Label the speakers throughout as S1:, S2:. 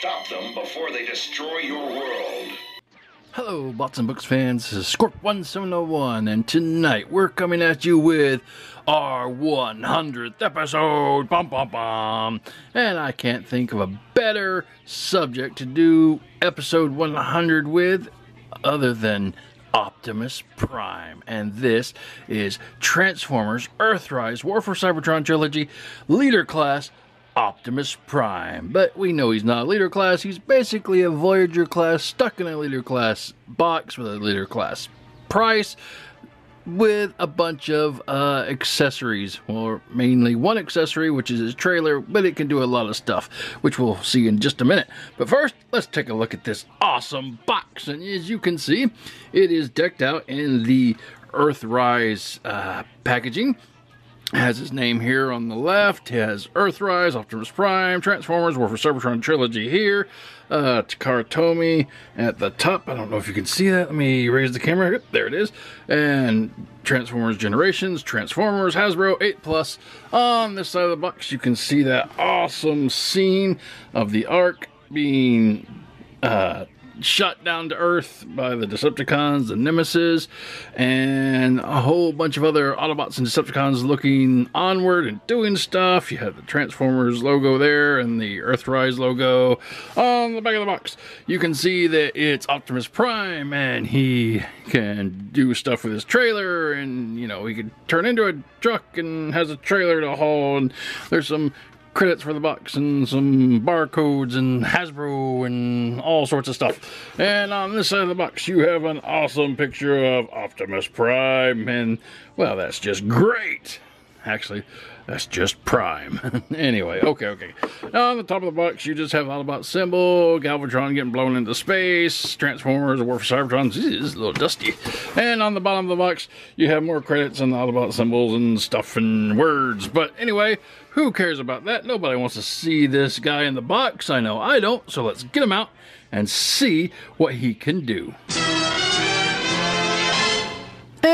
S1: stop them before they destroy your world.
S2: Hello, Bots and Books fans. This is Scorp1701, and tonight we're coming at you with our 100th episode. Bum, bum, bum. And I can't think of a better subject to do episode 100 with other than Optimus Prime. And this is Transformers Earthrise War for Cybertron Trilogy Leader Class Optimus Prime. But we know he's not a leader class. He's basically a Voyager class stuck in a leader class box with a leader class price with a bunch of uh, accessories, or mainly one accessory, which is his trailer, but it can do a lot of stuff, which we'll see in just a minute. But first, let's take a look at this awesome box, and as you can see, it is decked out in the Earthrise uh, packaging has his name here on the left. He has Earthrise, Optimus Prime, Transformers, War for Cybertron trilogy here. Uh, Takara Tomy at the top. I don't know if you can see that. Let me raise the camera. There it is. And Transformers Generations, Transformers, Hasbro 8 Plus. On this side of the box, you can see that awesome scene of the Ark being uh, shot down to Earth by the Decepticons, the Nemesis, and a whole bunch of other Autobots and Decepticons looking onward and doing stuff. You have the Transformers logo there and the Earthrise logo on the back of the box. You can see that it's Optimus Prime and he can do stuff with his trailer and, you know, he can turn into a truck and has a trailer to haul and there's some credits for the box and some barcodes and Hasbro and all sorts of stuff. And on this side of the box, you have an awesome picture of Optimus Prime. And, well, that's just great. Actually, that's just Prime. anyway, okay, okay. Now, on the top of the box, you just have Autobot symbol, Galvatron getting blown into space, Transformers, War for Cybertron. This is a little dusty. And on the bottom of the box, you have more credits and Autobot symbols and stuff and words. But anyway, who cares about that? Nobody wants to see this guy in the box. I know I don't. So let's get him out and see what he can do.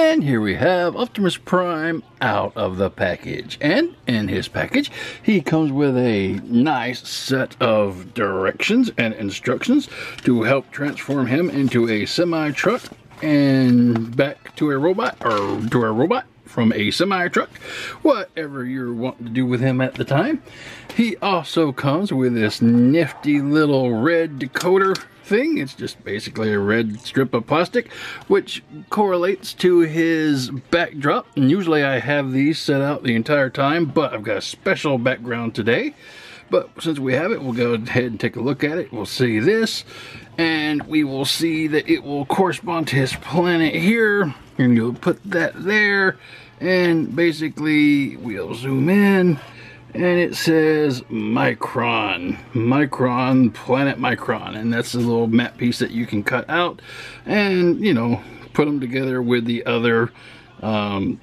S2: And here we have Optimus Prime out of the package. And in his package, he comes with a nice set of directions and instructions to help transform him into a semi-truck and back to a robot, or to a robot from a semi-truck, whatever you're wanting to do with him at the time. He also comes with this nifty little red decoder thing. It's just basically a red strip of plastic, which correlates to his backdrop. And usually I have these set out the entire time, but I've got a special background today. But since we have it, we'll go ahead and take a look at it. We'll see this, and we will see that it will correspond to his planet here. And you'll put that there, and basically we'll zoom in, and it says Micron. Micron, Planet Micron. And that's a little map piece that you can cut out, and, you know, put them together with the other um,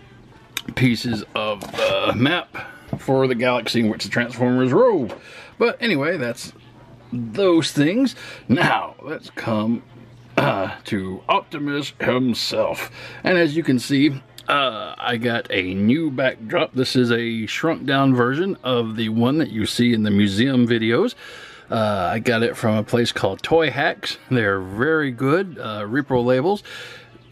S2: pieces of the map for the galaxy in which the Transformers rove. But anyway, that's those things. Now, let's come uh, to Optimus himself. And as you can see, uh, I got a new backdrop. This is a shrunk down version of the one that you see in the museum videos. Uh, I got it from a place called Toyhax. They're very good uh, repro labels.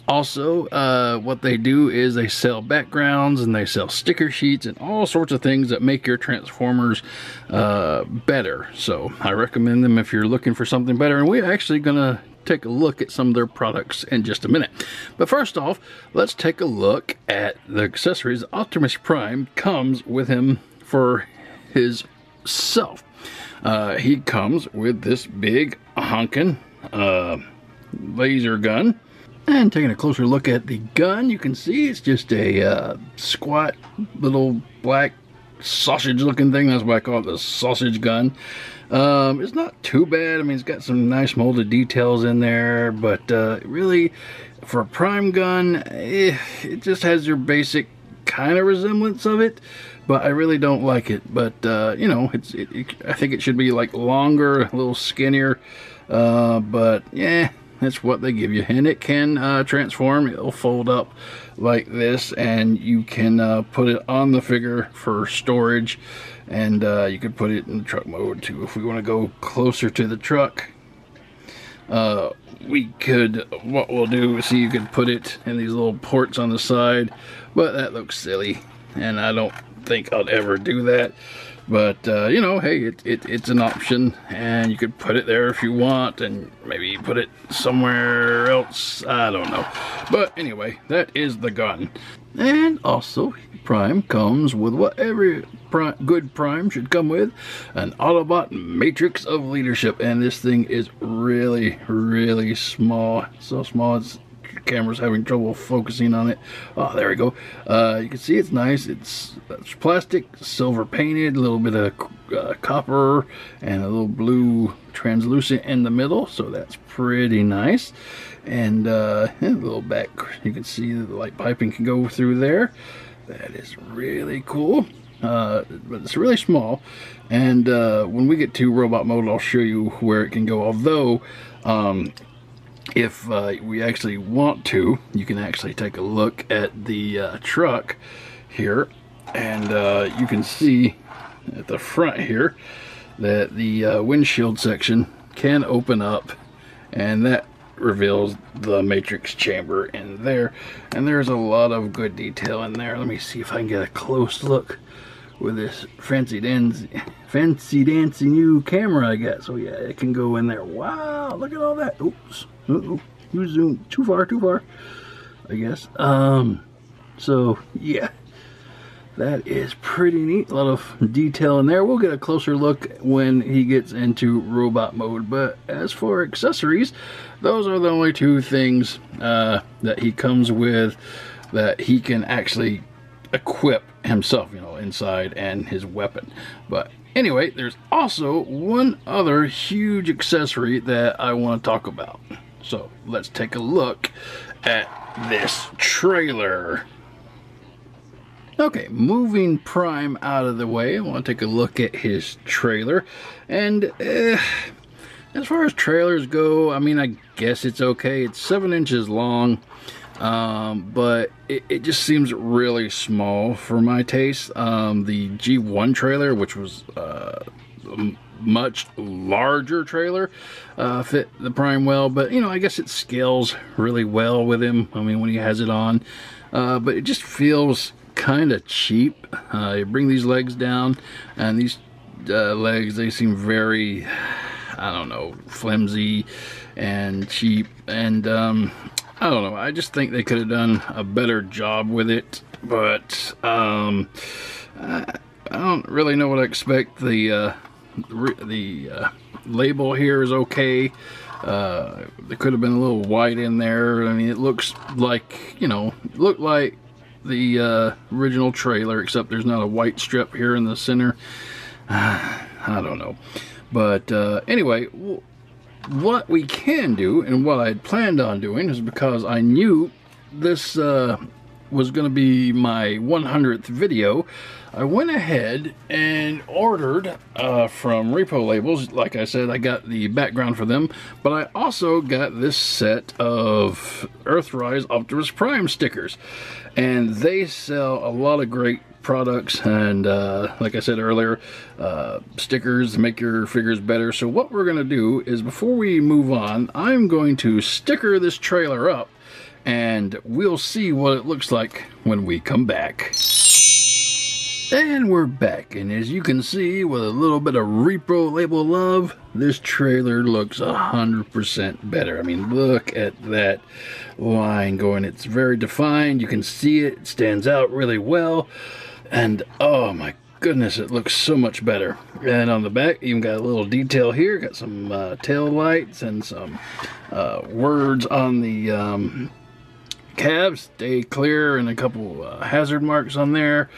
S2: Also, uh, what they do is they sell backgrounds and they sell sticker sheets and all sorts of things that make your Transformers uh, better. So I recommend them if you're looking for something better. And we're actually going to take a look at some of their products in just a minute. But first off, let's take a look at the accessories Optimus Prime comes with him for his self. Uh, he comes with this big honking uh, laser gun and taking a closer look at the gun, you can see it's just a uh, squat little black sausage looking thing. That's why I call it the sausage gun. Um, it's not too bad. I mean, it's got some nice molded details in there, but uh, really, for a prime gun, eh, it just has your basic kind of resemblance of it, but I really don't like it. But, uh, you know, it's it, it, I think it should be like longer, a little skinnier, uh, but yeah, that's what they give you. And it can uh, transform. It'll fold up like this, and you can uh, put it on the figure for storage. And uh, you could put it in truck mode too if we want to go closer to the truck. Uh, we could, what we'll do is see you could put it in these little ports on the side, but that looks silly, and I don't think I'll ever do that. But, uh, you know, hey, it, it, it's an option, and you could put it there if you want, and maybe put it somewhere else. I don't know. But anyway, that is the gun. And also, Prime comes with what every prime, good Prime should come with, an Autobot Matrix of Leadership. And this thing is really, really small. So small, it's camera's having trouble focusing on it. Oh, there we go. Uh, you can see it's nice. It's, it's plastic, silver painted, a little bit of uh, copper, and a little blue translucent in the middle. So that's pretty nice. And uh, a little back, you can see the light piping can go through there. That is really cool. Uh, but it's really small. And uh, when we get to robot mode, I'll show you where it can go. Although, um, if uh, we actually want to, you can actually take a look at the uh, truck here. And uh, you can see at the front here that the windshield section can open up. And that reveals the matrix chamber in there and there's a lot of good detail in there. Let me see if I can get a close look with this fancy dancy fancy dancy new camera I got so yeah it can go in there. Wow look at all that. Oops. Uh -oh. you zoom too far too far I guess. Um so yeah that is pretty neat. A lot of detail in there. We'll get a closer look when he gets into robot mode. But as for accessories those are the only two things uh, that he comes with that he can actually equip himself you know inside and his weapon. But anyway there's also one other huge accessory that I want to talk about. So let's take a look at this trailer Okay, moving Prime out of the way, I want to take a look at his trailer. And uh, as far as trailers go, I mean, I guess it's okay. It's seven inches long, um, but it, it, just seems really small for my taste. Um, the G1 trailer, which was uh, much larger trailer uh, fit the Prime well, but you know, I guess it scales really well with him. I mean, when he has it on, uh, but it just feels kind of cheap. Uh, you bring these legs down, and these uh, legs, they seem very, I don't know, flimsy and cheap. And um, I don't know, I just think they could have done a better job with it. But um, I, don't really know what I expect. The, uh, the uh, label here is okay. Uh, there could have been a little white in there. I mean, it looks like, you know, looked like the uh, original trailer, except there's not a white strip here in the center. I don't know. But uh, anyway, what we can do, and what I had planned on doing, is because I knew this uh, was going to be my 100th video, I went ahead and ordered uh, from Repro Labels. Like I said, I got the background for them, but I also got this set of Earthrise Optimus Prime stickers. And they sell a lot of great products and uh, like I said earlier uh, stickers make your figures better so what we're gonna do is before we move on I'm going to sticker this trailer up and we'll see what it looks like when we come back. And we're back, and as you can see, with a little bit of Repro Label love, this trailer looks a 100% better. I mean, look at that line going. It's very defined. You can see it. It stands out really well. And, oh my goodness, it looks so much better. And on the back, even got a little detail here. Got some uh, tail lights and some uh, words on the um, cabs stay clear and a couple uh, hazard marks on there.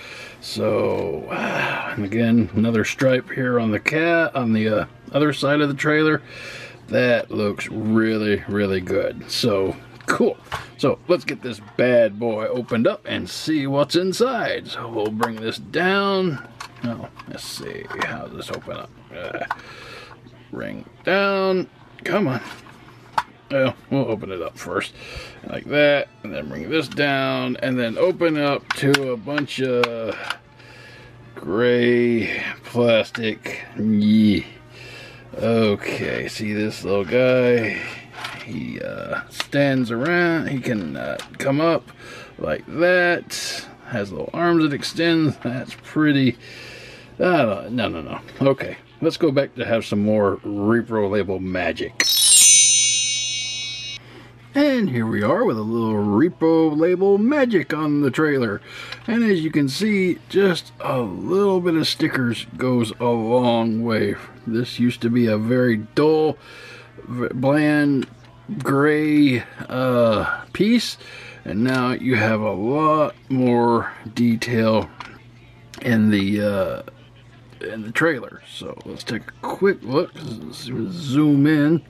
S2: So and again another stripe here on the cat on the uh, other side of the trailer. That looks really really good. So cool. So let's get this bad boy opened up and see what's inside. So we'll bring this down. Oh let's see. How this open up? Uh, ring down. Come on well, we'll open it up first like that and then bring this down and then open up to a bunch of gray plastic. Yeah. okay see this little guy? He uh, stands around. He can uh, come up like that. Has little arms that extend. That's pretty uh, no no no. Okay let's go back to have some more repro label magic and here we are with a little repro label magic on the trailer. And as you can see, just a little bit of stickers goes a long way. This used to be a very dull, bland, gray uh, piece. And now you have a lot more detail in the uh, in the trailer. So let's take a quick look. Zoom in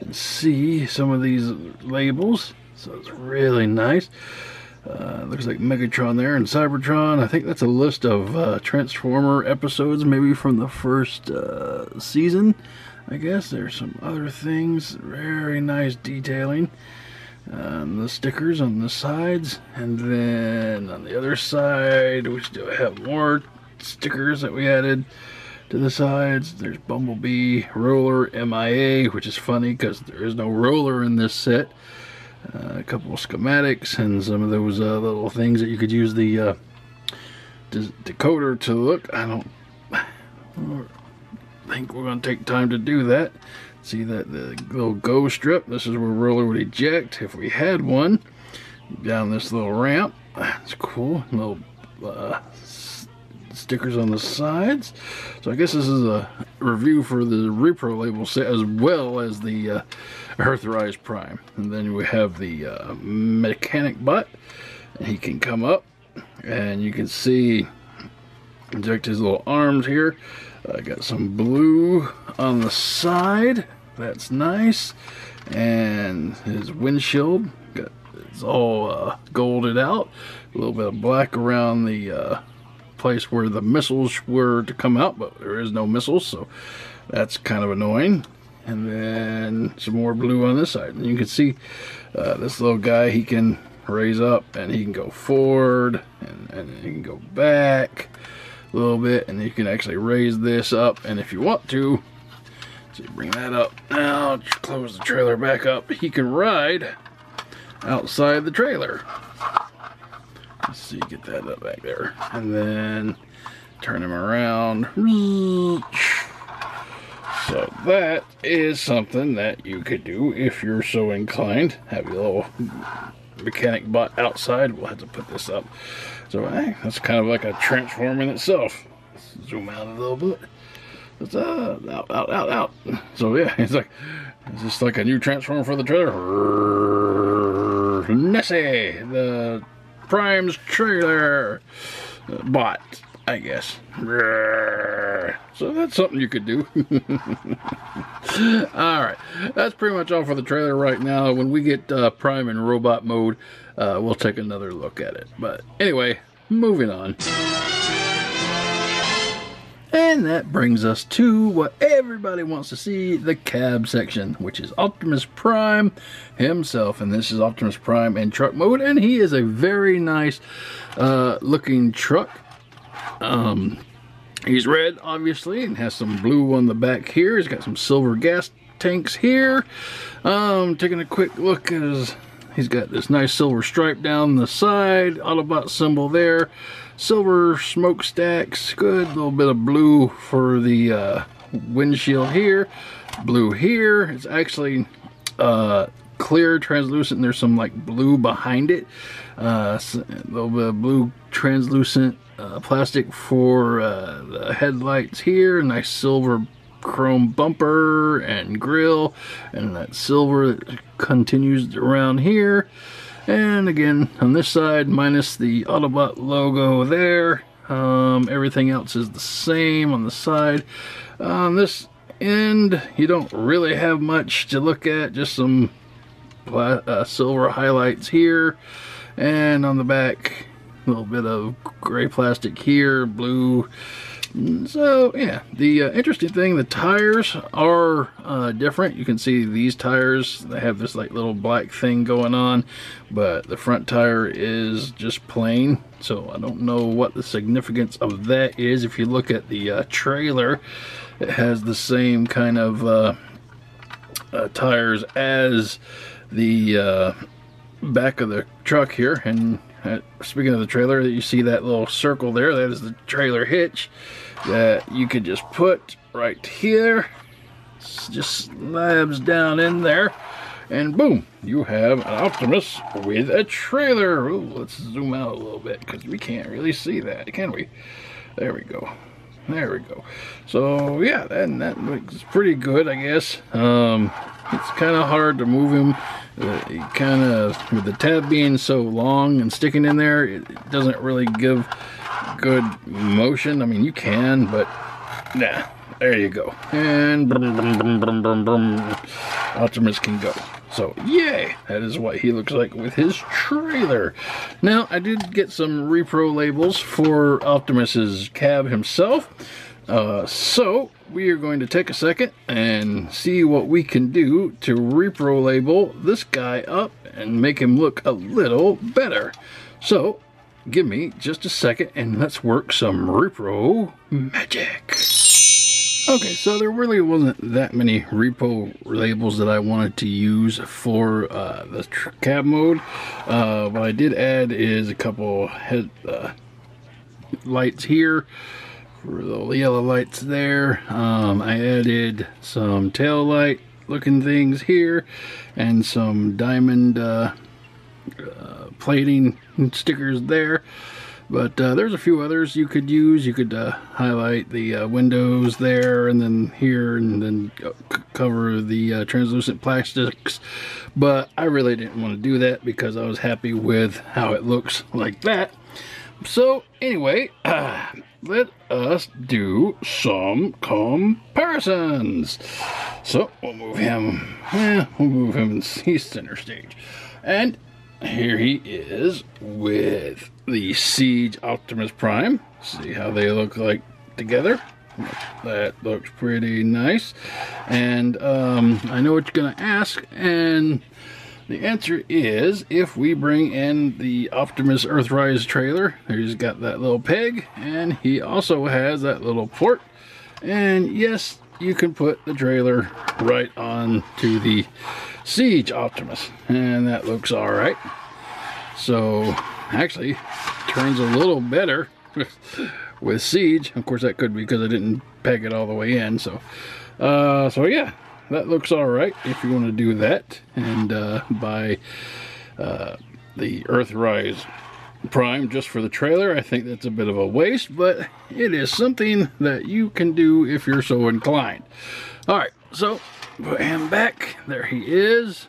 S2: and see some of these labels. So it's really nice. Uh, looks like Megatron there and Cybertron. I think that's a list of uh, Transformer episodes, maybe from the first uh, season. I guess there's some other things. Very nice detailing. Um, the stickers on the sides, and then on the other side, we still have more stickers that we added to the sides. There's Bumblebee, Roller, MIA, which is funny because there is no roller in this set. Uh, a couple of schematics and some of those uh, little things that you could use the uh, decoder to look. I don't think we're going to take time to do that. See that the little go strip? This is where roller would eject if we had one. Down this little ramp. That's cool. Little uh, stickers on the sides. So I guess this is a review for the Repro label set as well as the uh, Earthrise Prime. And then we have the uh, Mechanic Bot. He can come up and you can see inject his little arms here. I uh, got some blue on the side. That's nice. And his windshield got it's all uh, golded out. A little bit of black around the uh, place where the missiles were to come out, but there is no missiles, so that's kind of annoying. And then some more blue on this side. And you can see uh, this little guy, he can raise up and he can go forward and, and he can go back a little bit. And you can actually raise this up. And if you want to so you bring that up. Now close the trailer back up. He can ride outside the trailer Let's see, get that up back there. And then turn him around. So that is something that you could do if you're so inclined. Have your little mechanic bot outside. We'll have to put this up. So hey, that's kind of like a transform in itself. Let's zoom out a little bit. It's uh, out, out, out, out. So yeah, it's like, it's just like a new transform for the trailer. Nessie, the Prime's trailer bot, I guess. So that's something you could do. Alright, that's pretty much all for the trailer right now. When we get uh, Prime in robot mode, uh, we'll take another look at it. But anyway, moving on. And that brings us to what everybody wants to see, the cab section, which is Optimus Prime himself. And this is Optimus Prime in truck mode, and he is a very nice uh, looking truck. Um, he's red, obviously, and has some blue on the back here. He's got some silver gas tanks here. Um, taking a quick look at his He's got this nice silver stripe down the side, Autobot symbol there, silver smokestacks, good little bit of blue for the uh, windshield here, blue here. It's actually uh, clear, translucent, there's some like blue behind it. Uh, a little bit of blue translucent uh, plastic for uh, the headlights here, nice silver chrome bumper and grill and that silver that continues around here and again on this side minus the Autobot logo there. Um, everything else is the same on the side. On this end you don't really have much to look at just some uh, silver highlights here. And on the back a little bit of gray plastic here blue So yeah, the uh, interesting thing, the tires are uh, different. You can see these tires, they have this like little black thing going on, but the front tire is just plain. So I don't know what the significance of that is. If you look at the uh, trailer, it has the same kind of uh, uh, tires as the uh, back of the truck here. And speaking of the trailer, you see that little circle there, that is the trailer hitch that you could just put right here. Just slabs down in there. And boom, you have an Optimus with a trailer. Ooh, let's zoom out a little bit because we can't really see that, can we? There we go. There we go. So yeah, that, that looks pretty good, I guess. Um, it's kind of hard to move him. Uh, kind of, with the tab being so long and sticking in there, it doesn't really give good motion. I mean, you can, but nah, there you go. And brum, brum, brum, Optimus can go. So, yay! That is what he looks like with his trailer. Now, I did get some repro labels for Optimus's cab himself. Uh, so, we are going to take a second and see what we can do to repro label this guy up and make him look a little better. So, give me just a second and let's work some repro magic. Okay, so there really wasn't that many repro labels that I wanted to use for uh, the cab mode. Uh, what I did add is a couple head uh, lights here for the yellow lights there. Um, I added some tail light looking things here and some diamond uh, uh, plating stickers there. But uh, there's a few others you could use. You could uh, highlight the uh, windows there and then here and then cover the uh, translucent plastics. But I really didn't want to do that because I was happy with how it looks like that. So anyway, let us do some comparisons. So we'll move him, yeah, we'll move him, he's center stage. And here he is with the Siege Optimus Prime. See how they look like together. That looks pretty nice. And um, I know what you're going to ask, and the answer is if we bring in the Optimus Earthrise trailer, he's got that little peg, and he also has that little port. And yes, you can put the trailer right on to the Siege Optimus, and that looks all right. So, actually, turns a little better with Siege. Of course, that could be because I didn't peg it all the way in. So, uh, so yeah, that looks all right if you want to do that and uh, buy uh, the Earthrise Prime just for the trailer. I think that's a bit of a waste, but it is something that you can do if you're so inclined. All right, so put him back. There he is.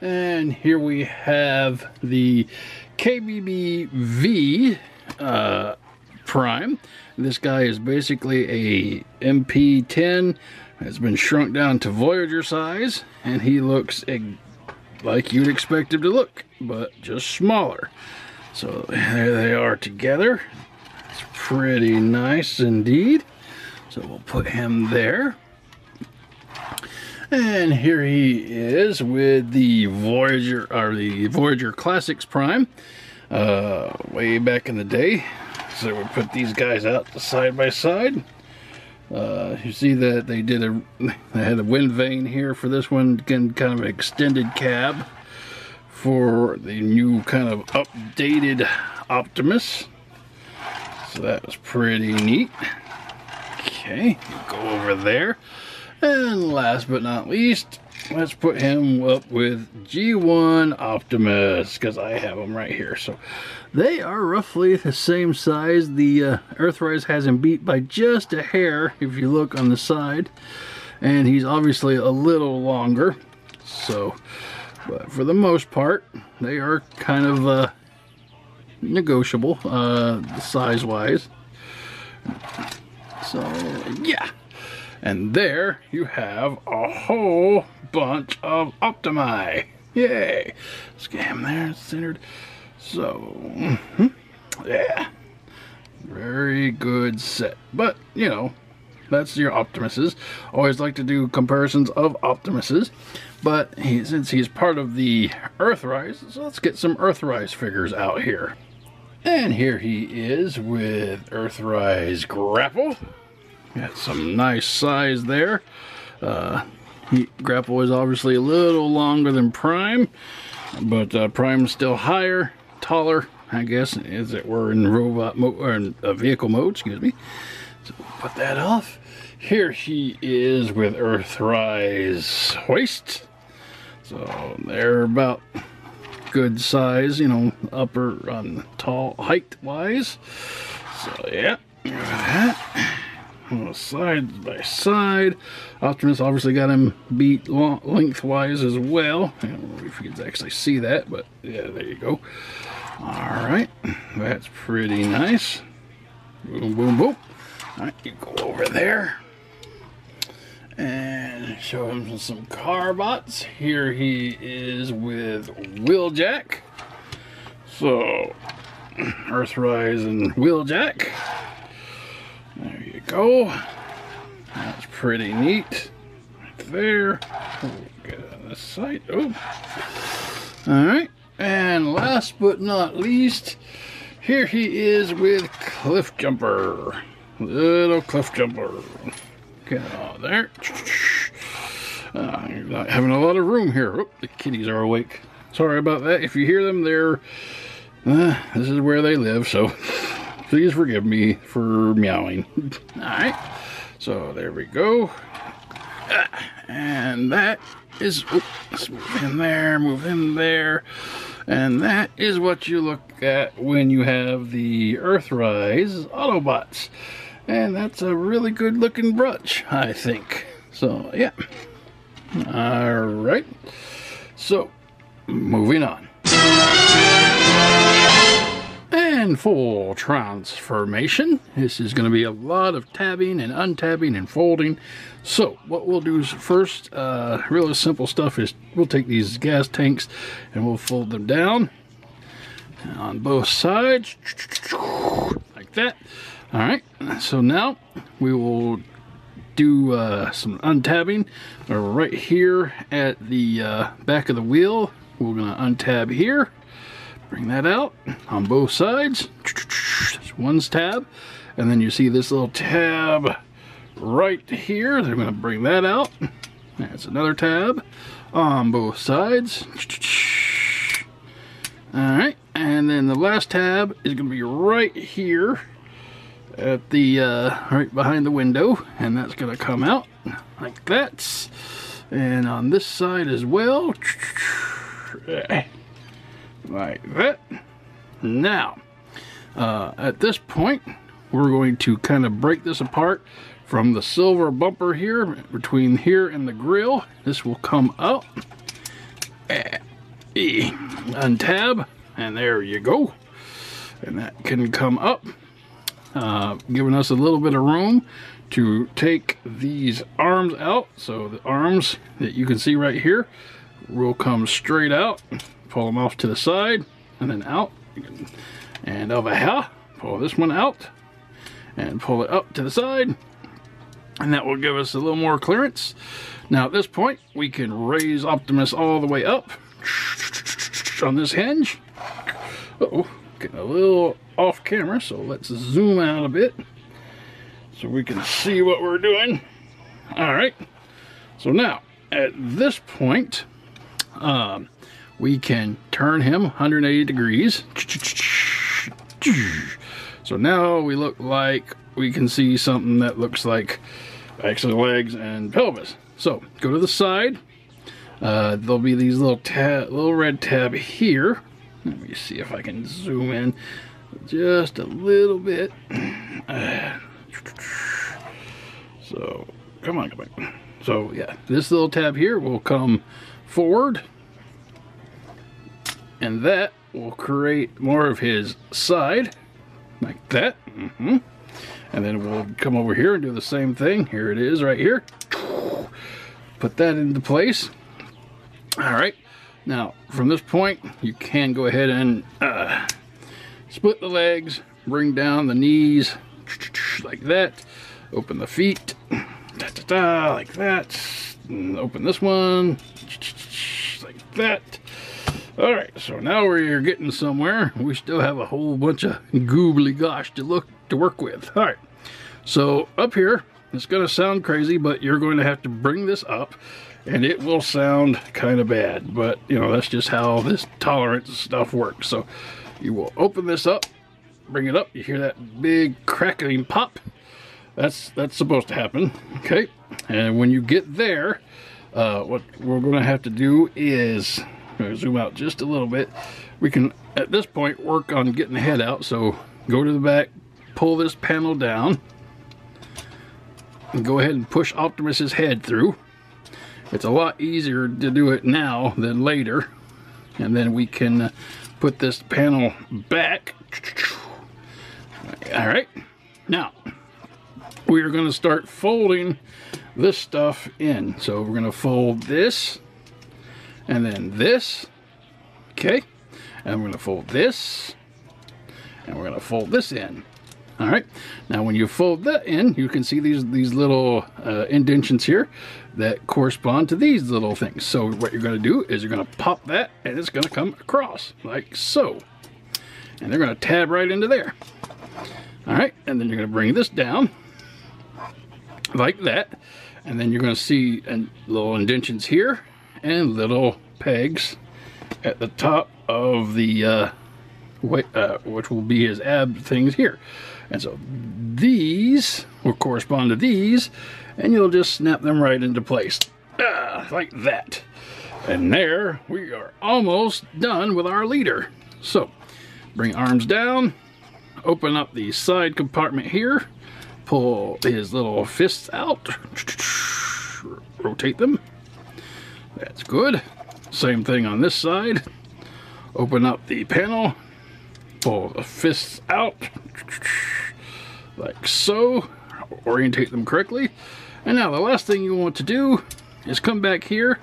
S2: And here we have the KBB-V uh, Prime. This guy is basically a MP10. It's been shrunk down to Voyager size, and he looks like you'd expect him to look, but just smaller. So there they are together. It's pretty nice indeed. So we'll put him there. And here he is with the Voyager, or the Voyager Classics Prime, uh, way back in the day. So we put these guys out side by side. Uh, you see that they did a, they had a wind vane here for this one, again, kind of an extended cab for the new kind of updated Optimus. So that was pretty neat. Okay, go over there. And last but not least, let's put him up with G1 Optimus, because I have him right here. So they are roughly the same size. The uh, Earthrise has him beat by just a hair, if you look on the side. And he's obviously a little longer. So, but for the most part, they are kind of uh, negotiable, uh, size-wise. So, yeah. And there you have a whole bunch of Optimi. Yay. Get there centered. So, mm -hmm. yeah. Very good set. But, you know, that's your Optimuses. Always like to do comparisons of Optimuses. But he, since he's part of the Earthrise, so let's get some Earthrise figures out here. And here he is with Earthrise Grapple. Got some nice size there. Uh, Grapple is obviously a little longer than Prime, but uh, Prime's still higher, taller, I guess, as it were in robot mode or in uh, vehicle mode. Excuse me. So put that off. Here he is with Earthrise Hoist. So they're about good size, you know, upper on tall height wise. So yeah, that. Side by side. Optimus obviously got him beat lengthwise as well. I don't know if you can actually see that, but yeah, there you go. All right, that's pretty nice. Boom, boom, boom. All right, you go over there and show him some car bots. Here he is with Wheeljack. So, Earthrise and Wheeljack. There you go. That's pretty neat. Right there. Get on this side. Oh. Alright. And last but not least, here he is with Cliff Jumper. Little Cliff Jumper. Get on there. Uh, you're not having a lot of room here. Oh, the kitties are awake. Sorry about that. If you hear them, they're... Uh, this is where they live, so please forgive me for meowing. Alright, so there we go. And that is, let's move in there, move in there. And that is what you look at when you have the Earthrise Autobots. And that's a really good looking brush, I think. So, yeah. Alright. So, moving on. And for transformation, this is going to be a lot of tabbing and untabbing and folding. So what we'll do is first, uh, really simple stuff is we'll take these gas tanks and we'll fold them down on both sides like that. All right, so now we will do uh, some untabbing right here at the uh, back of the wheel. We're going to untab here Bring that out on both sides. There's One's tab. And then you see this little tab right here. They're going to bring that out. That's another tab on both sides. Alright, and then the last tab is going to be right here at the, uh, right behind the window. And that's going to come out like that. And on this side as well like that. Now, uh, at this point, we're going to kind of break this apart from the silver bumper here, between here and the grill. This will come up, untab, and there you go. And that can come up, uh, giving us a little bit of room to take these arms out. So the arms that you can see right here will come straight out pull them off to the side and then out. And over here pull this one out and pull it up to the side. And that will give us a little more clearance. Now at this point we can raise Optimus all the way up on this hinge. Uh oh getting a little off camera so let's zoom out a bit so we can see what we're doing. All right. So now at this point um, we can turn him 180 degrees. So now we look like we can see something that looks like actually legs and pelvis. So go to the side. Uh, there'll be these little tab, little red tab here. Let me see if I can zoom in just a little bit. So come on, come on. So yeah, this little tab here will come forward and that will create more of his side like that mm -hmm. and then we'll come over here and do the same thing here it is right here put that into place all right now from this point you can go ahead and uh, split the legs bring down the knees like that. Open the feet, da, da, da, like that. And open this one, like that. All right, so now we're getting somewhere. We still have a whole bunch of goobly gosh to look to work with. All right, so up here, it's gonna sound crazy, but you're going to have to bring this up and it will sound kind of bad, but you know, that's just how this tolerance stuff works. So you will open this up, bring it up, you hear that big crackling pop. That's that's supposed to happen, okay? And when you get there, uh, what we're gonna have to do is zoom out just a little bit. We can, at this point, work on getting the head out. So go to the back, pull this panel down, and go ahead and push Optimus's head through. It's a lot easier to do it now than later. And then we can uh, put this panel back. All right. Now, we are going to start folding this stuff in. So we're going to fold this and then this. Okay. And we're going to fold this. And we're going to fold this in. All right. Now, when you fold that in, you can see these these little uh, indentions here that correspond to these little things. So what you're to do is you're to pop that, and it's to come across like so. And they're to tab right into there. All right. And then you're to bring this down like that. And then you're to see little indentions here and little pegs at the top of the uh, uh, which will be his ab things here. And so these will correspond to these, and you'll just snap them right into place. Ah, like that. And there, we are almost done with our leader. So, bring arms down, open up the side compartment here, pull his little fists out, rotate them. That's good. Same thing on this side. Open up the panel, pull the fists out. Like so. Orientate them correctly. And now the last thing you want to do is come back here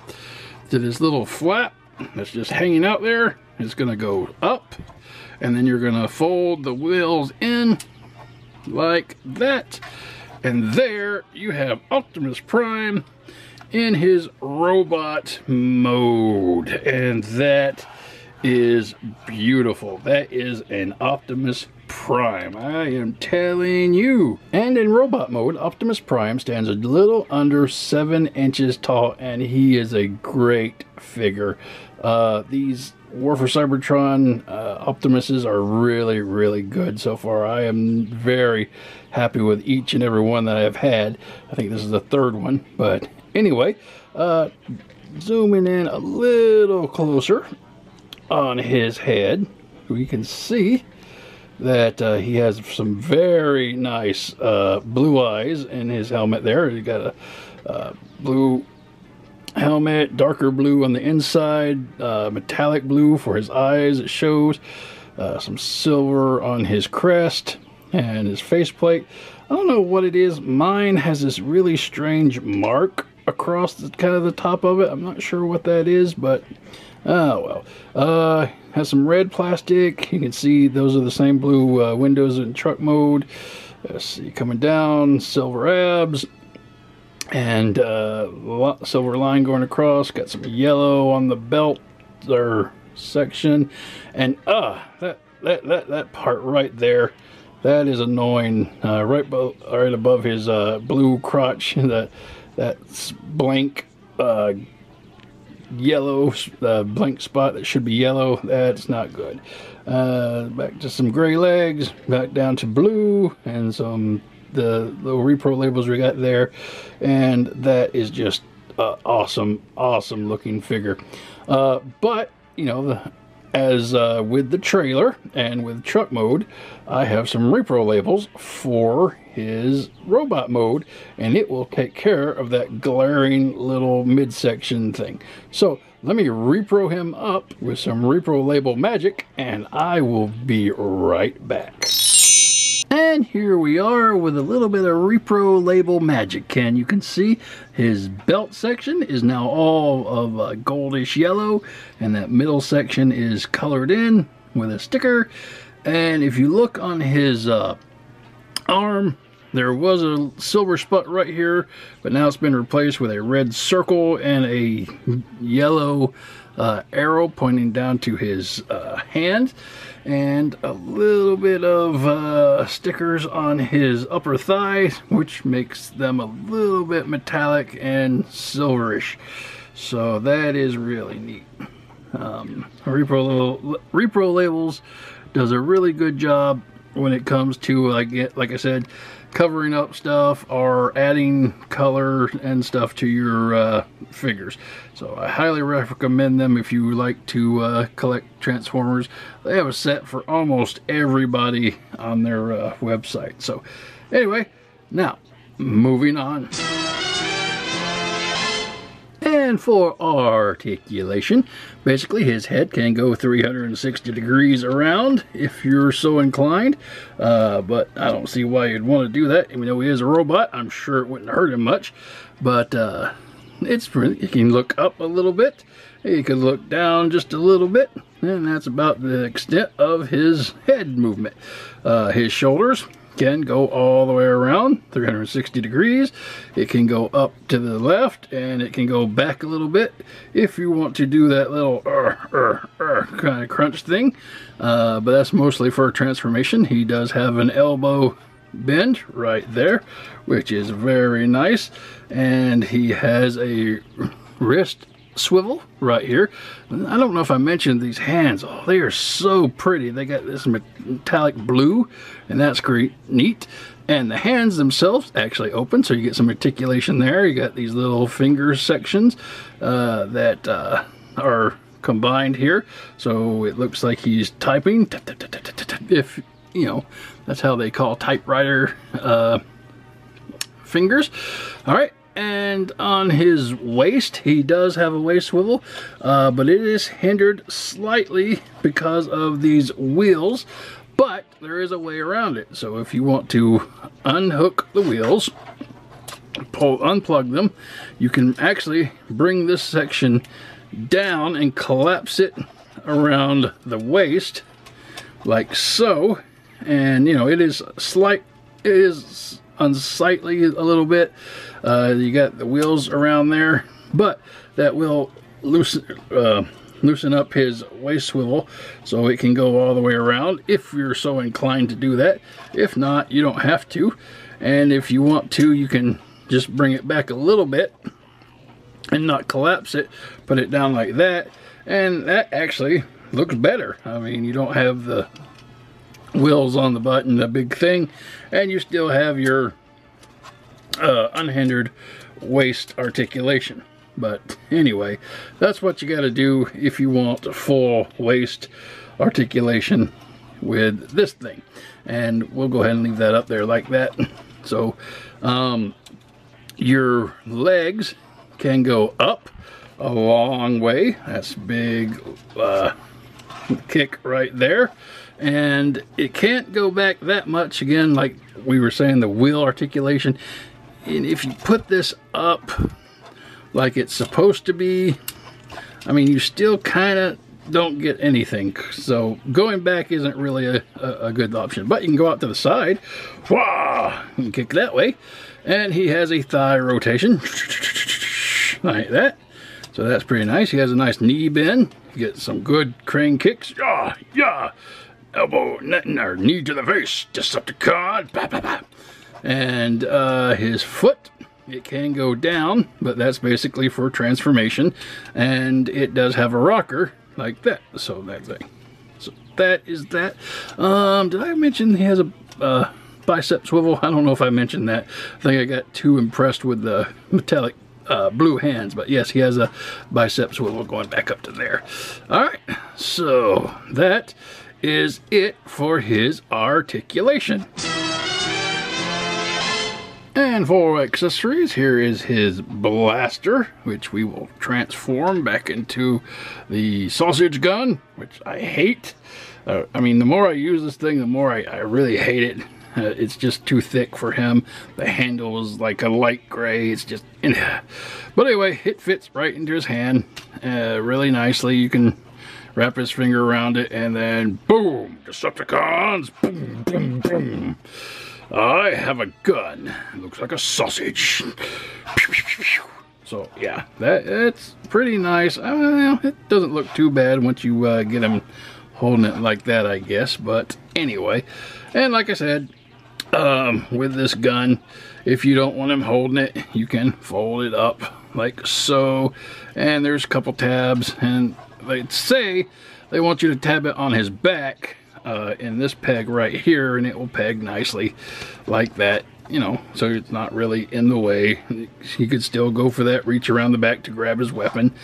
S2: to this little flap that's just hanging out there. It's gonna go up and then you're gonna fold the wheels in like that. And there you have Optimus Prime in his robot mode and that is beautiful. That is an Optimus Prime. I am telling you. And in robot mode, Optimus Prime stands a little under seven inches tall, and he is a great figure. Uh, these War for Cybertron uh, Optimuses are really, really good so far. I am very happy with each and every one that I've had. I think this is the third one, but anyway, uh, zooming in a little closer, on his head, we can see that uh, he has some very nice uh, blue eyes in his helmet there. He's got a uh, blue helmet, darker blue on the inside, uh, metallic blue for his eyes, it shows. Uh, some silver on his crest and his faceplate. I don't know what it is. Mine has this really strange mark across the, kind of the top of it. I'm not sure what that is, but Oh, well. Uh, has some red plastic. You can see those are the same blue uh, windows in truck mode. Let's see, coming down, silver abs. And uh, silver line going across. Got some yellow on the belt or section. And, uh, that, that, that, that part right there. That is annoying. Uh, right, right above his uh, blue crotch. That, that blank uh, yellow, uh, blank spot that should be yellow. That's not good. Uh, back to some gray legs, back down to blue, and some the little repro labels we got there. And that is just uh, awesome, awesome looking figure. Uh, but, you know, the, as uh, with the trailer and with truck mode, I have some repro labels for his robot mode, and it will take care of that glaring little midsection thing. So let me repro him up with some repro label magic, and I will be right back. And here we are with a little bit of repro label magic. And you can see his belt section is now all of a goldish yellow. And that middle section is colored in with a sticker. And if you look on his uh, arm, there was a silver spot right here, but now it's been replaced with a red circle and a yellow uh, arrow pointing down to his uh, hand and a little bit of uh, stickers on his upper thigh which makes them a little bit metallic and silverish. So that is really neat. Um, repro, repro labels does a really good job when it comes to like like I said covering up stuff or adding color and stuff to your uh, figures. So I highly recommend them if you like to uh, collect Transformers. They have a set for almost everybody on their uh, website. So anyway, now moving on. And for articulation, basically his head can go 360 degrees around if you're so inclined. Uh, but I don't see why you'd want to do that. Even though he is a robot, I'm sure it wouldn't hurt him much. But uh, it's. You can look up a little bit. You can look down just a little bit. And that's about the extent of his head movement. Uh, his shoulders can go all the way around 360 degrees. It can go up to the left and it can go back a little bit. If you want to do that little uh, uh, uh, kind of crunch thing uh, but that's mostly for transformation. He does have an elbow bend right there which is very nice. And he has a wrist swivel right here. I don't know if I mentioned these hands. Oh, they are so pretty. They got this metallic blue, and that's great, neat. And the hands themselves actually open, so you get some articulation there. You got these little finger sections uh, that uh, are combined here. So it looks like he's typing. If, you know, that's how they call typewriter uh, fingers. All right, and on his waist he does have a waist swivel uh, but it is hindered slightly because of these wheels but there is a way around it so if you want to unhook the wheels pull unplug them you can actually bring this section down and collapse it around the waist like so and you know it is slight it is unsightly a little bit. Uh, you got the wheels around there, but that will loosen, uh, loosen up his waist swivel so it can go all the way around if you're so inclined to do that. If not, you don't have to. And if you want to, you can just bring it back a little bit and not collapse it. Put it down like that. And that actually looks better. I mean, you don't have the wheels on the button, the big thing, and you still have your uh, unhindered waist articulation. But anyway, that's what you got to do if you want full waist articulation with this thing. And we'll go ahead and leave that up there like that. So um, your legs can go up a long way. That's big uh, kick right there and it can't go back that much again like we were saying the wheel articulation and if you put this up like it's supposed to be I mean you still kind of don't get anything. So going back isn't really a, a, a, good option. But you can go out to the side. Wah! and kick that way. And he has a thigh rotation. Like that. So that's pretty nice. He has a nice knee bend. Get some good crane kicks. Yeah yeah. Elbow, or knee to the face, Decepticon, bah, bah, bah. And uh, his foot, it can go down, but that's basically for transformation, and it does have a rocker like that, so that thing. So that is that. Um, did I mention he has a uh, bicep swivel? I don't know if I mentioned that. I think I got too impressed with the metallic uh, blue hands, but yes, he has a bicep swivel going back up to there. All right, so that is it for his articulation. And for accessories, here is his blaster, which we will transform back into the sausage gun, which I hate. Uh, I mean, the more I use this thing, the more I, I really hate it. Uh, it's just too thick for him. The handle is like a light gray. It's just... But anyway, it fits right into his hand uh, really nicely. You can wrap his finger around it, and then boom, Decepticons, boom, boom, boom. I have a gun. Looks like a sausage. So yeah, that it's pretty nice. Uh, it doesn't look too bad once you uh, get him holding it like that, I guess. But anyway, and like I said, um, with this gun, if you don't want him holding it, you can fold it up like so. And there's a couple tabs, and they say they want you to tab it on his back uh, in this peg right here, and it will peg nicely like that you know, so it's not really in the way. He could still go for that, reach around the back to grab his weapon.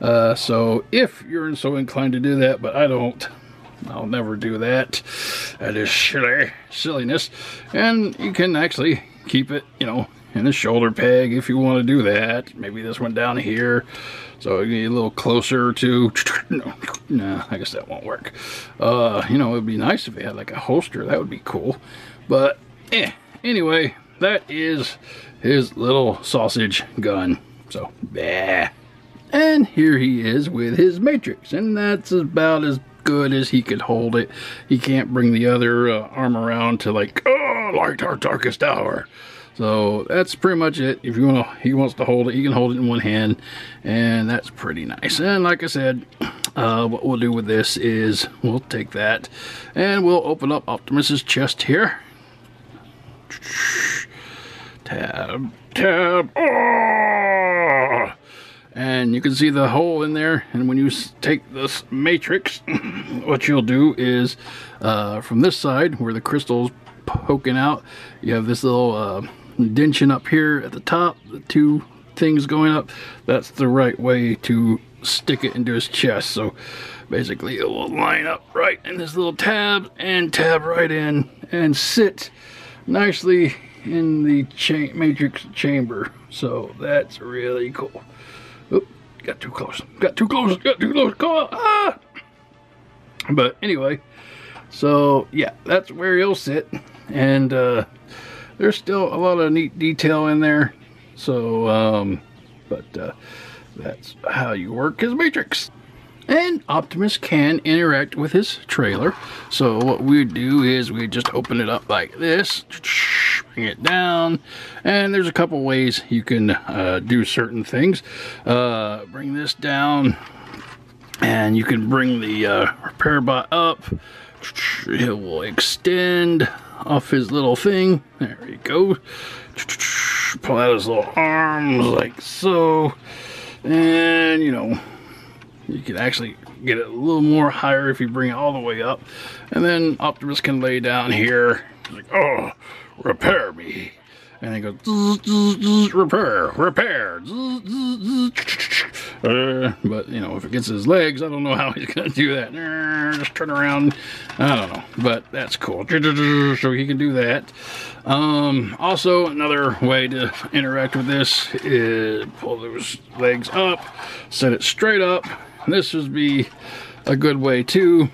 S2: Uh, so if you're so inclined to do that, but I don't, I'll never do that. That is silly, silliness. And you can actually keep it, you know, in the shoulder peg if you want to do that. Maybe this one down here. So a little closer to, no, nah, I guess that won't work. Uh, you know, it'd be nice if it had like a holster. That would be cool. But, eh, anyway, that is his little sausage gun. So, bah. And here he is with his Matrix, and that's about as good as he could hold it. He can't bring the other uh, arm around to like, oh, light our darkest hour. So that's pretty much it. If you want to, he wants to hold it, he can hold it in one hand, and that's pretty nice. And like I said, uh, what we'll do with this is we'll take that, and we'll open up Optimus's chest here. Tab, tab, oh! And you can see the hole in there. And when you take this matrix, what you'll do is uh, from this side where the crystal's poking out, you have this little uh, dention up here at the top, the two things going up. That's the right way to stick it into his chest. So basically it will line up right in this little tab and tab right in and sit nicely in the cha matrix chamber. So that's really cool. Oop, got too close. Got too close. Got too close. Come on. Ah! But anyway, so yeah, that's where he'll sit. And uh, there's still a lot of neat detail in there. So, um, but uh, that's how you work his matrix. And Optimus can interact with his trailer. So what we do is we just open it up like this, bring it down, and there's a couple ways you can uh, do certain things. Uh, bring this down, and you can bring the uh, repair bot up. It will extend off his little thing. There we go. Pull out his little arms like so. And, you know, you can actually get it a little more higher if you bring it all the way up. And then Optimus can lay down here. like, oh, repair me. And he goes, zzz, zzz, zzz, repair, repair. Uh, but, you know, if it gets his legs, I don't know how he's to do that. just turn around. I don't know. But that's cool. So he can do that. Um, also, another way to interact with this is pull those legs up, set it straight up, this would be a good way too,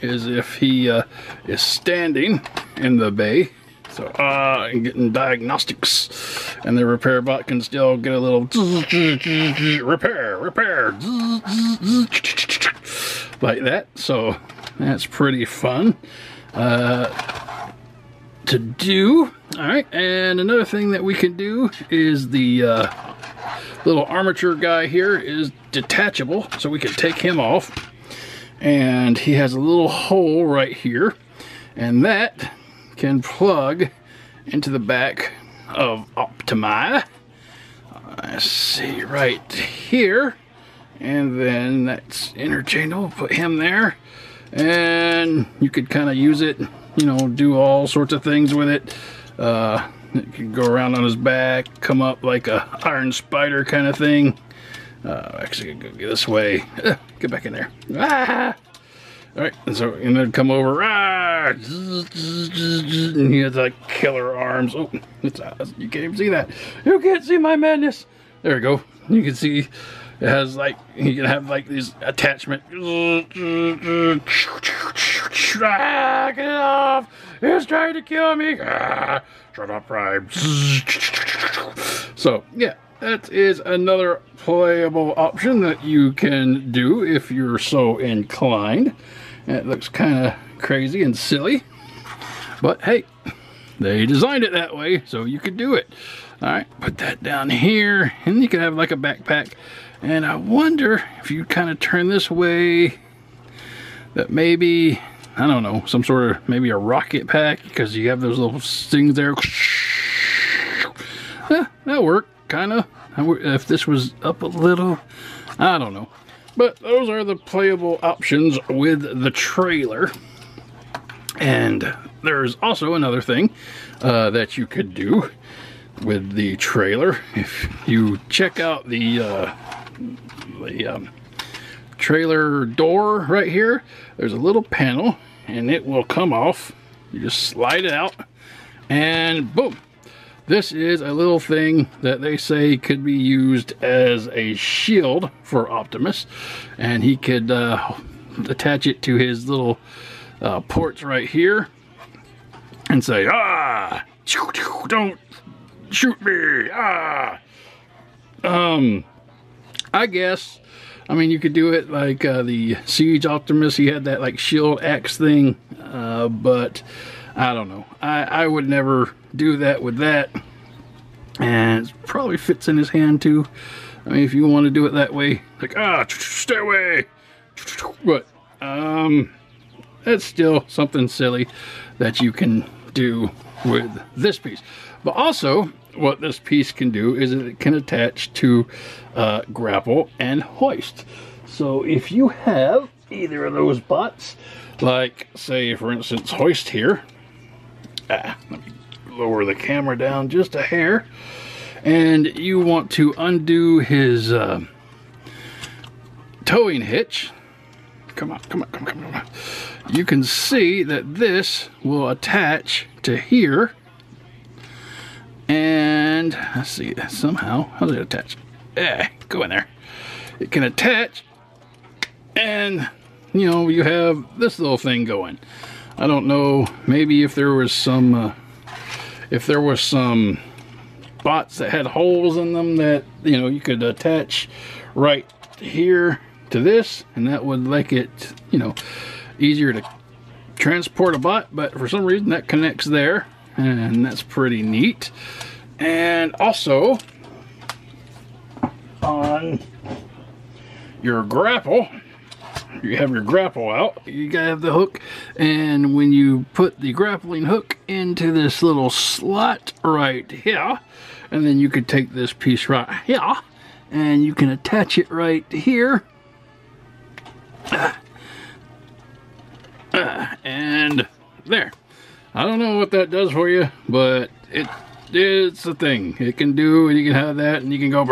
S2: is if he uh, is standing in the bay. So, uh, and getting diagnostics, and the repair bot can still get a little repair, repair, like that. So, that's pretty fun uh, to do. All right, and another thing that we can do is the uh, little armature guy here is detachable, so we can take him off. And he has a little hole right here, and that can plug into the back of Optimi. I see right here. And then that's interchangeable. Put him there. And you could kind of use it, you know, do all sorts of things with it. Uh, it can go around on his back, come up like a iron spider kind of thing. Uh, actually, go this way. Uh, get back in there. Ah! All right, so and then come over. Ah! And he has like killer arms. Oh, it's, uh, you can't even see that. You can't see my madness. There we go. You can see it has like you can have like these attachment. Ah, get it off! He's trying to kill me. Ah, shut up, Prime. So yeah, that is another playable option that you can do if you're so inclined. It looks kind of crazy and silly, but hey, they designed it that way, so you could do it. All right, put that down here, and you can have like a backpack. And I wonder if you kind of turn this way, that maybe, I don't know, some sort of, maybe a rocket pack, because you have those little things there. Yeah, that work, kind of. If this was up a little, I don't know. But those are the playable options with the trailer. And there's also another thing uh, that you could do with the trailer. If you check out the, uh, the um, trailer door right here, there's a little panel and it will come off. You just slide it out and boom. This is a little thing that they say could be used as a shield for Optimus and he could uh, attach it to his little uh, ports right here and say, ah, don't shoot me, ah. Um, I guess, I mean, you could do it like uh, the Siege Optimus, he had that like shield axe thing, uh, but I don't know. I, I would never do that with that. And it probably fits in his hand too. I mean, if you want to do it that way, like, ah, stay away. But, um, it's still something silly that you can do with this piece. But also, what this piece can do is it can attach to uh, grapple and hoist. So if you have either of those bots, like say for instance hoist here, ah, let me lower the camera down just a hair, and you want to undo his uh, towing hitch, come on, come on, come on, come on. You can see that this will attach to here. And let's see, somehow, how does it attach? Eh, go in there. It can attach and you know, you have this little thing going. I don't know, maybe if there was some, uh, if there was some bots that had holes in them that, you know, you could attach right here to this and that would make it, you know, easier to transport a bot, but for some reason that connects there and that's pretty neat. And also on your grapple, you have your grapple out, you gotta have the hook, and when you put the grappling hook into this little slot right here, and then you could take this piece right here, and you can attach it right here. Uh, and there. I don't know what that does for you, but it it's a thing. It can do, and you can have that, and you can go.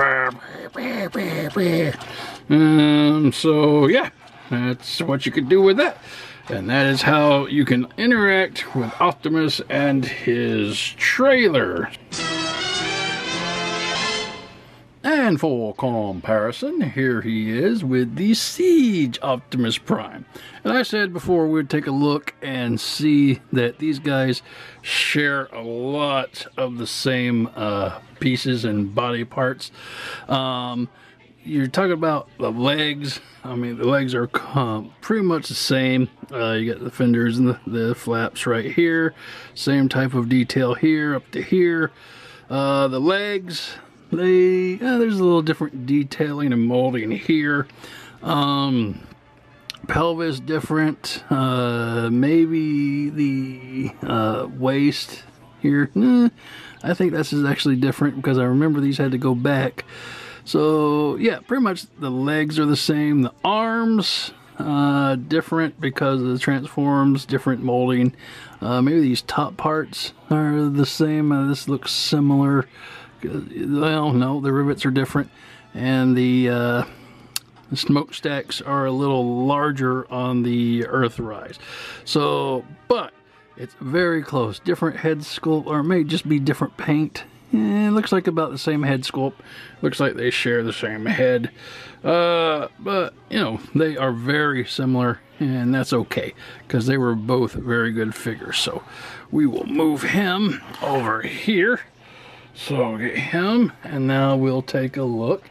S2: Um, so yeah, that's what you can do with that. And that is how you can interact with Optimus and his trailer. And for comparison, here he is with the Siege Optimus Prime. And I said before we'd take a look and see that these guys share a lot of the same uh, pieces and body parts. Um, you're talking about the legs. I mean, the legs are um, pretty much the same. Uh, you got the fenders and the, the, flaps right here. Same type of detail here up to here. Uh, the legs, they uh, there's a little different detailing and molding here. Um, pelvis different. Uh, maybe the uh, waist here. Eh, I think this is actually different because I remember these had to go back. So yeah, pretty much the legs are the same. The arms uh, different because of the transforms, different molding. Uh, maybe these top parts are the same. Uh, this looks similar. Well, no, the rivets are different, and the, uh, the smokestacks are a little larger on the Earthrise. So, but it's very close. Different head sculpt, or it may just be different paint it looks like about the same head sculpt. Looks like they share the same head. Uh, but, you know, they are very similar, and that's okay, because they were both very good figures. So we will move him over here So get him, and now we'll take a look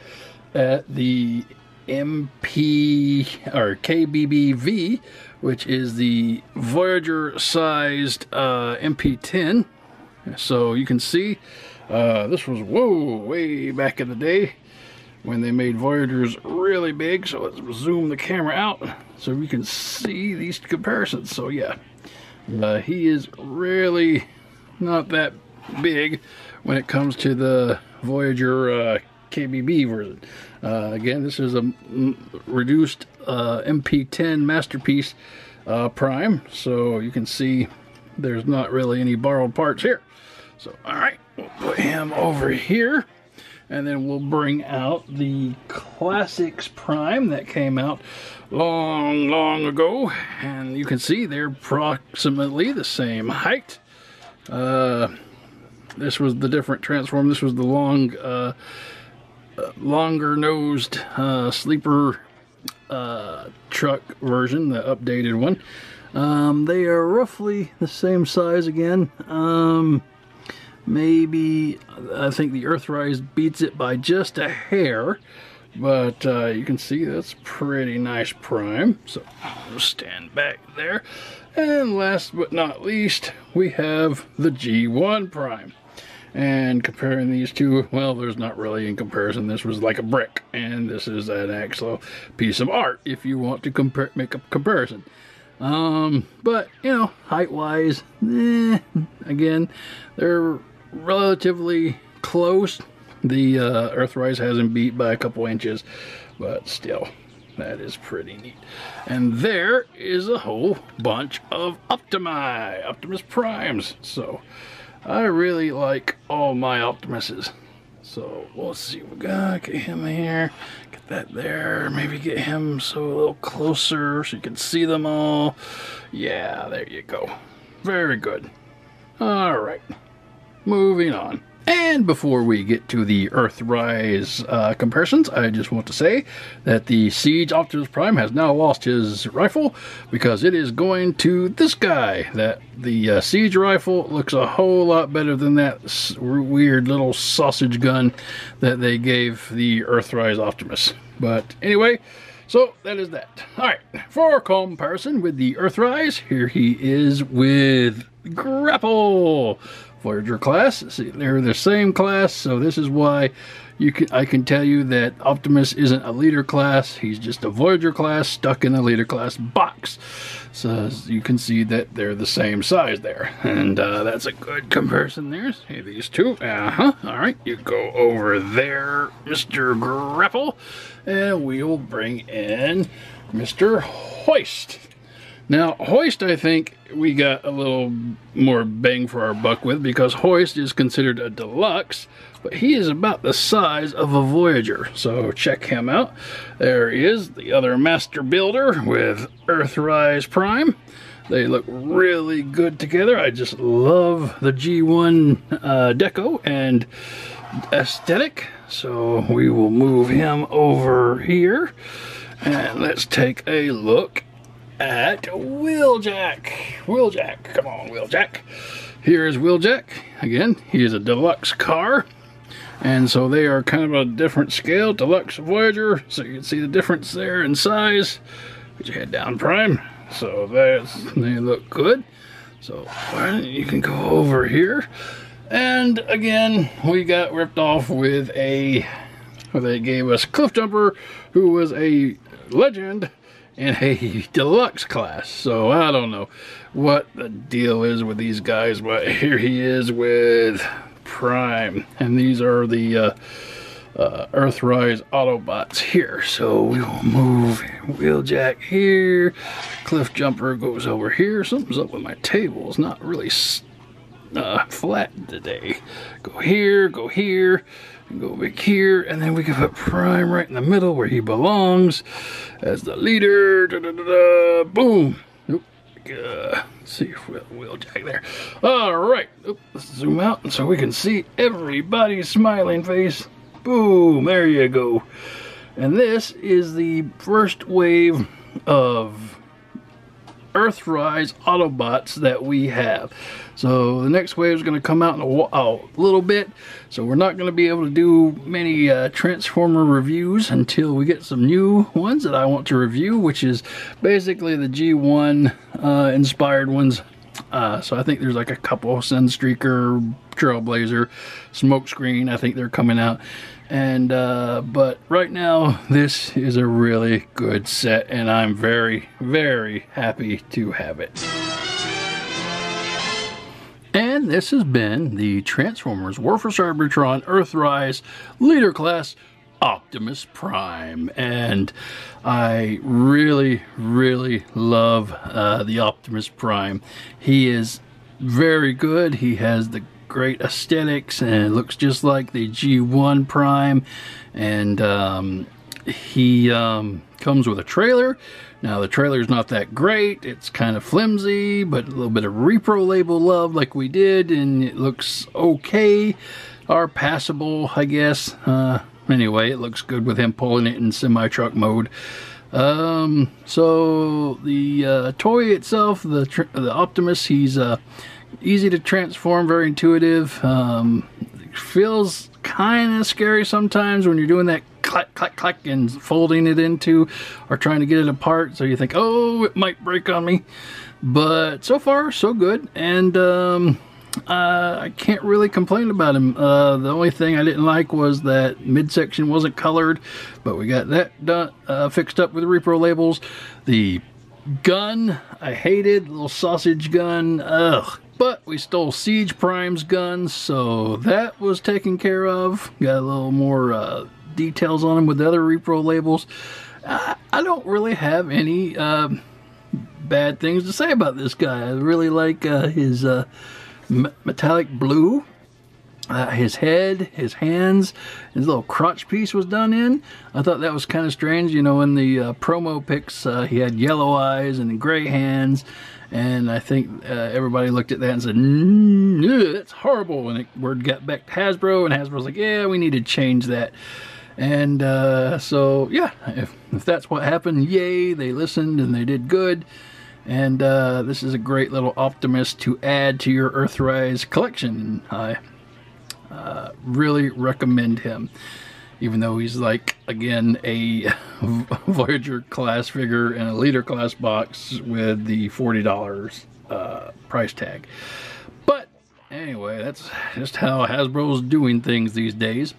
S2: at the MP or KBBV, which is the Voyager sized uh, MP10. So you can see uh, this was whoa way back in the day when they made Voyagers really big. So let's zoom the camera out so we can see these comparisons. So yeah, uh, he is really not that big when it comes to the Voyager uh, KBB version. Uh, again, this is a reduced uh, MP10 Masterpiece uh, Prime, so you can see there's not really any borrowed parts here. So, all right, we'll put him over here, and then we'll bring out the Classics Prime that came out long, long ago, and you can see they're approximately the same height. Uh, this was the different transform. This was the long, uh, uh, longer nosed uh, sleeper uh, truck version, the updated one. Um, they are roughly the same size again. Um, maybe I think the Earthrise beats it by just a hair. But uh, you can see that's pretty nice prime. So I'll stand back there. And last but not least, we have the G1 prime. And comparing these two, well, there's not really in comparison. This was like a brick, and this is an actual piece of art if you want to compare, make a comparison. Um, but, you know, height-wise, eh, again, they're relatively close. The uh, Earthrise hasn't beat by a couple inches, but still, that is pretty neat. And there is a whole bunch of Optimi, Optimus Primes. So, I really like all my Optimuses. So we'll see we got. Get him here. Get that there. Maybe get him so a little closer so you can see them all. Yeah, there you go. Very good. All right. Moving on. And before we get to the Earthrise uh, comparisons, I just want to say that the Siege Optimus Prime has now lost his rifle because it is going to this guy. That the uh, Siege rifle looks a whole lot better than that weird little sausage gun that they gave the Earthrise Optimus. But anyway, so that is that. All right, for comparison with the Earthrise, here he is with Grapple. Voyager class. See, they're the same class, so this is why you can I can tell you that Optimus isn't a leader class. He's just a Voyager class stuck in a leader class box. So you can see that they're the same size there, and uh, that's a good comparison there. See these two? Uh huh. All right, you go over there, Mr. Grapple, and we will bring in Mr. Hoist. Now, Hoist, I think we got a little more bang for our buck with because Hoist is considered a deluxe, but he is about the size of a Voyager. So check him out. There he is, the other master builder with Earthrise Prime. They look really good together. I just love the G1 uh, deco and aesthetic. So we will move him over here. And let's take a look at Wheeljack. Wheeljack, come on, Wheeljack. Here is Wheeljack. Again, he is a deluxe car. And so they are kind of a different scale, deluxe Voyager. So you can see the difference there in size. Put your head down, Prime. So that's, they look good. So you can go over here. And again, we got ripped off with a, they gave us Cliff Jumper, who was a legend in a deluxe class. So I don't know what the deal is with these guys, but here he is with Prime. And these are the uh, uh, Earthrise Autobots here. So we will move Wheeljack here. Cliff Jumper goes over here. Something's up with my table. It's not really uh, flat today. Go here, go here go back here, and then we can put Prime right in the middle where he belongs as the leader. Da, da, da, Boom. Oop. Uh, see if we'll, Wheeljack there. All right. Oop, let's zoom out so we can see everybody's smiling face. Boom. There you go. And this is the first wave of Earthrise Autobots that we have. So the next wave is going to come out in a, a, little bit. So we're not going to be able to do many uh, Transformer reviews until we get some new ones that I want to review, which is basically the G1 uh, inspired ones. Uh, so I think there's like a couple, Sunstreaker, Trailblazer, Smokescreen, I think they're coming out. And, uh, but right now, this is a really good set, and I'm very, very happy to have it. This has been the Transformers War for Cybertron Earthrise Leader Class Optimus Prime. And I really, really love uh, the Optimus Prime. He is very good. He has the great aesthetics and looks just like the G1 Prime. And um, he um, comes with a trailer. Now the trailer is not that great. It's kind of flimsy, but a little bit of repro label love like we did, and it looks okay or passable, I guess. Uh, anyway, it looks good with him pulling it in semi-truck mode. Um, so the uh, toy itself, the the Optimus, he's uh, easy to transform, very intuitive. Um, feels kind of scary sometimes when you're doing that clack, clack, clack, and folding it into or trying to get it apart. So you think, oh, it might break on me. But so far, so good. And um, uh, I can't really complain about him. Uh, the only thing I didn't like was that midsection wasn't colored, but we got that done, uh, fixed up with repro labels. The gun, I hated, little sausage gun, ugh. But we stole Siege Prime's gun, so that was taken care of. Got a little more uh, details on them with other repro labels. I, I don't really have any uh, bad things to say about this guy. I really like uh, his uh, metallic blue. Uh, his head, his hands, his little crotch piece was done in. I thought that was kind of strange. You know, in the uh, promo pics, uh, he had yellow eyes and gray hands. And I think uh, everybody looked at that and said, that's horrible. And it, word got back to Hasbro, and Hasbro's like, yeah, we need to change that. And uh, so, yeah, if, if that's what happened, yay, they listened and they did good. And uh, this is a great little Optimus to add to your Earthrise collection. I uh, really recommend him. Even though he's like, again, a Voyager class figure in a leader class box with the $40 uh, price tag. But anyway, that's just how Hasbro's doing things these days.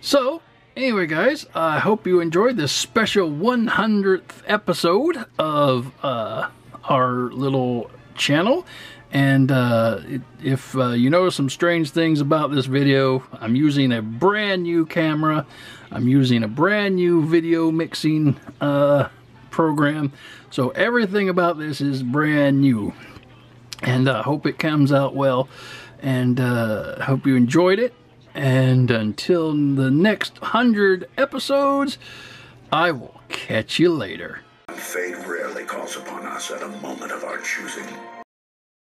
S2: So, Anyway, guys, I hope you enjoyed this special 100th episode of uh, our little channel. And uh, if uh, you notice some strange things about this video, I'm using a brand new camera. I'm using a brand new video mixing uh, program. So everything about this is brand new. And I hope it comes out well. And uh, hope you enjoyed it. And until the next 100 episodes, I will catch you later.
S1: Fate rarely calls upon us at a moment of our choosing.